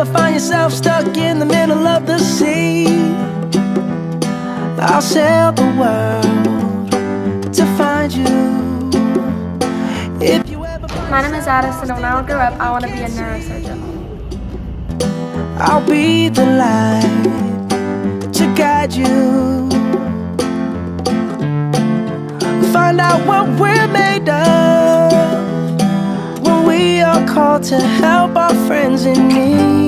Ever find yourself stuck in the middle of the sea, I'll sail the world to find you. If you ever find My name is Addison, and when I grow up, I want to be a neurosurgeon. I'll be the light to guide you. Find out what we're made of when we are called to help our friends in need.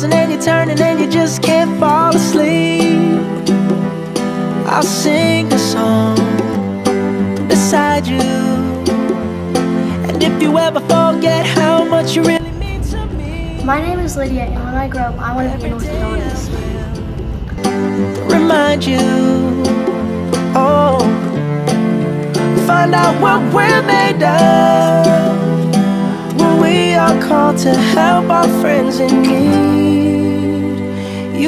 Tossing and you're turning and you just can't fall asleep, I'll sing a song beside you. And if you ever forget how much you really mean to me, My name is Lydia, and when I grow up, I want to be an orthodontist. remind you. Oh, find out what we're made of when we are called to help our friends in need.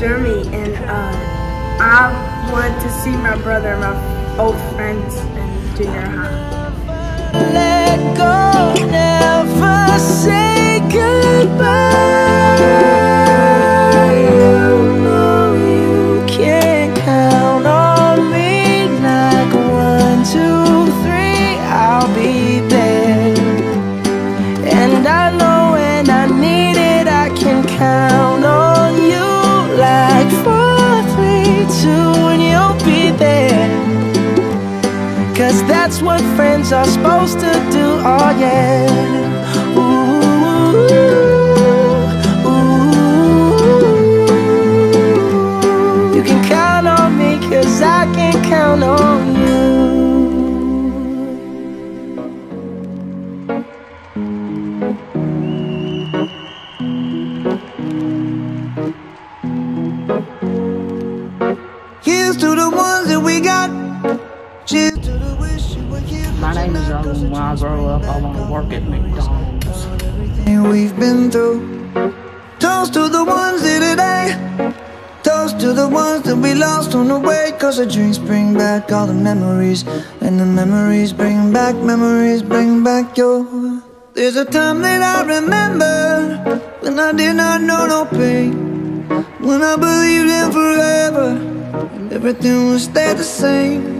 Jeremy, and uh, I want to see my brother and my old friends in junior high. let go, never say goodbye. Friends are supposed to do, oh yeah. You can count on me, cause I can count on you. Grow up, I want to work at McDonald's. everything we've been through. Toast to the ones here today. Toast to the ones that we lost on the way. Cause the drinks bring back all the memories. And the memories bring back, memories bring back your. There's a time that I remember when I did not know no pain. When I believed in forever and everything would stay the same.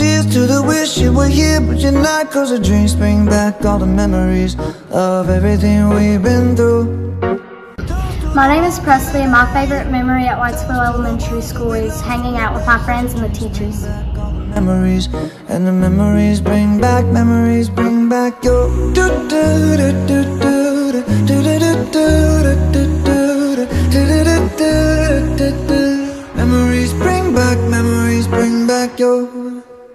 Cheers to the wish you were here, but you're not. Cause the dreams bring back all the memories of everything we've been through. My name is Presley, and my favorite memory at Whitesville Elementary School is hanging out with my friends and the teachers. memories and the memories bring back memories bring back your do do do do do do do do do do do do do do memories bring back memories bring back your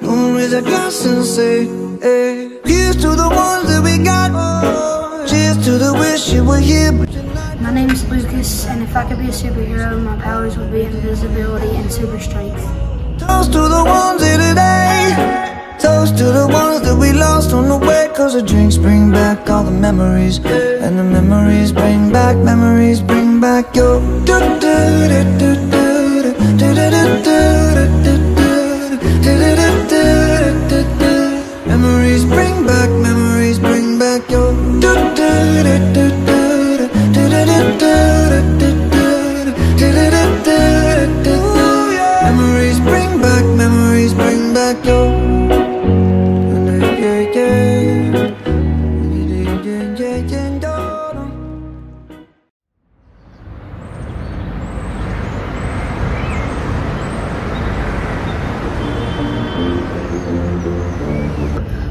Don't raise a glass and say, hey. Here's to the ones that we got. Cheers to the wish you were here, My name is Lucas, and if I could be a superhero, my powers would be invisibility and super strength. Toast to the ones here today. Toast to the ones that we lost on the way. Cause the drinks bring back all the memories. And the memories bring back memories, bring back your. Do, do, do, do, do.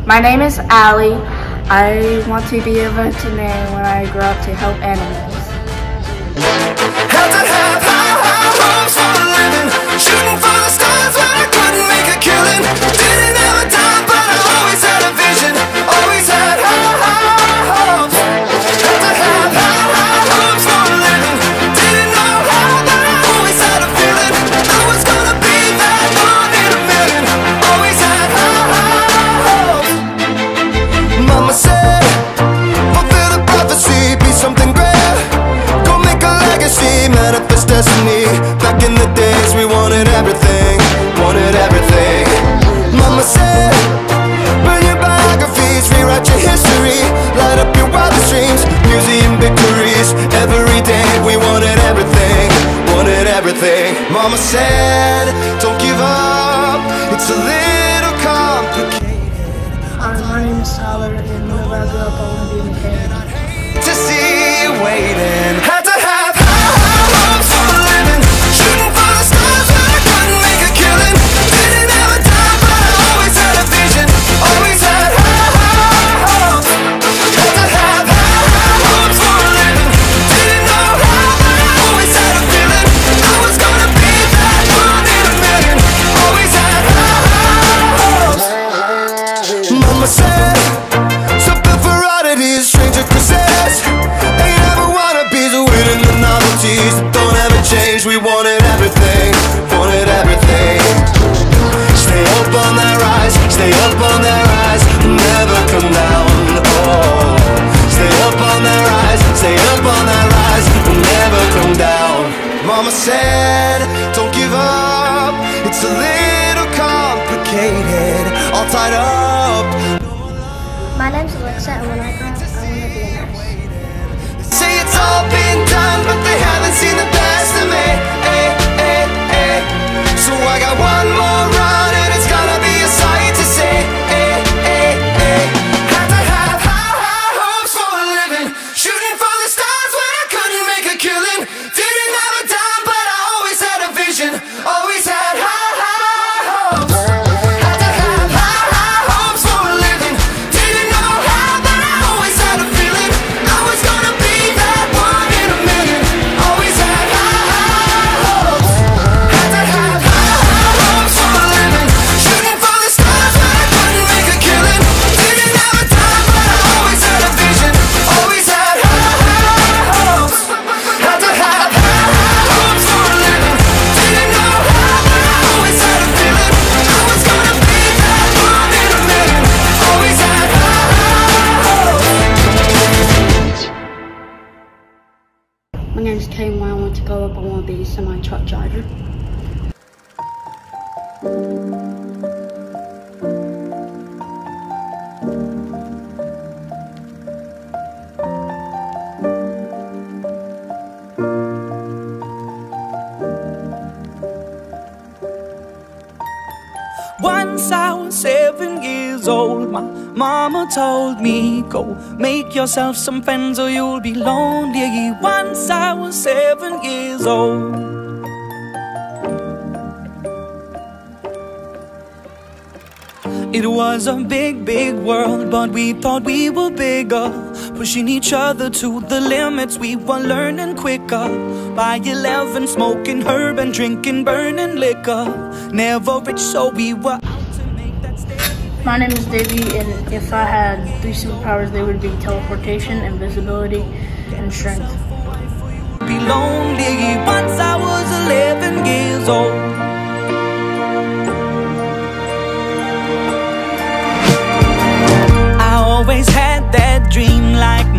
My name is Allie. I want to be a veterinarian when I grow up to help animals. semi truck driver. Once I was seven years old, my mama told me, Go make Make yourself some friends or you'll be lonely. Once I was seven years old. It was a big, big world, but we thought we were bigger. Pushing each other to the limits, we were learning quicker. By 11, smoking herb and drinking burning liquor. Never rich, so we were my name is Davey, and if I had three superpowers, they would be teleportation, invisibility, and strength. Be lonely. Once I was 11 years old.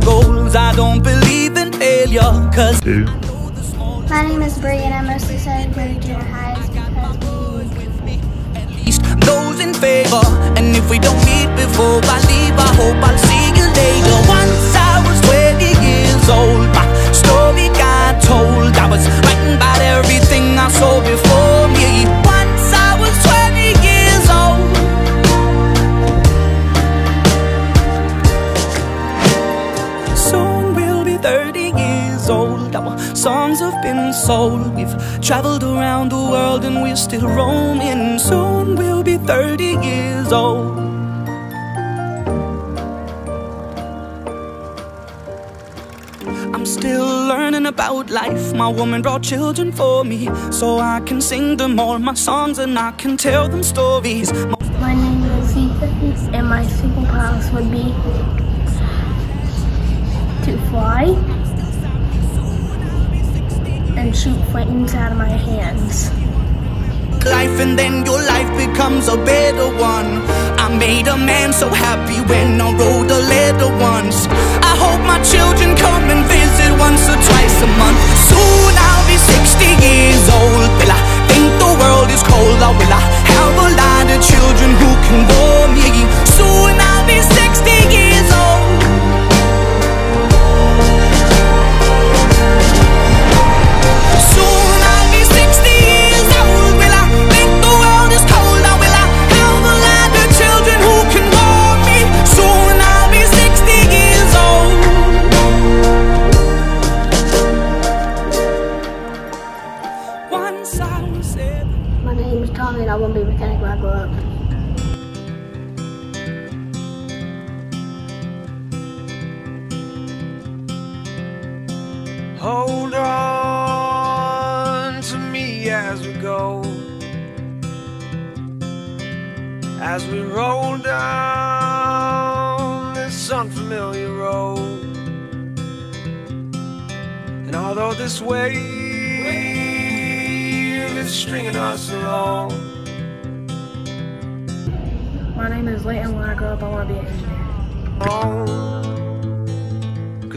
Goals. I don't believe in failure. Cause My name is Bree and I mostly studied go to junior highs because we at least those in favor. And if we don't meet before I leave, I hope I'll see you later. Once I was 20 years old, my story got told. I was writing about everything I saw before me. Songs have been sold. We've traveled around the world and we're still roaming. Soon we'll be 30 years old. I'm still learning about life. My woman brought children for me, so I can sing them all my songs and I can tell them stories. My name is Ethan, and my superpowers would be to fly and shoot flames out of my hands. life and then your life becomes a better one. I made a man so happy when I wrote a letter once. I hope my children come and visit once or twice a month. Soon I'll be 60 Hold on to me as we go. As we roll down this unfamiliar road. And although this wave is stringing us along, My name is Leighton. When I grow up, I want to be an engineer.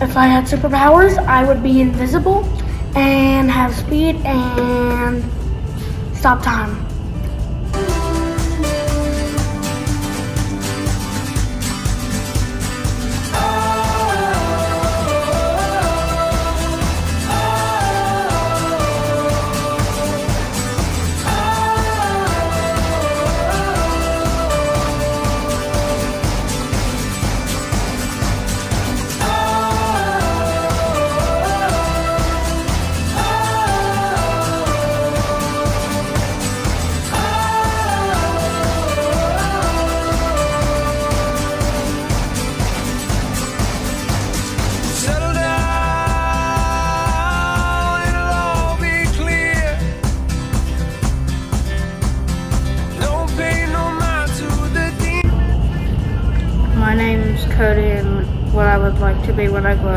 If I had superpowers, I would be invisible and have speed and stop time. When I grow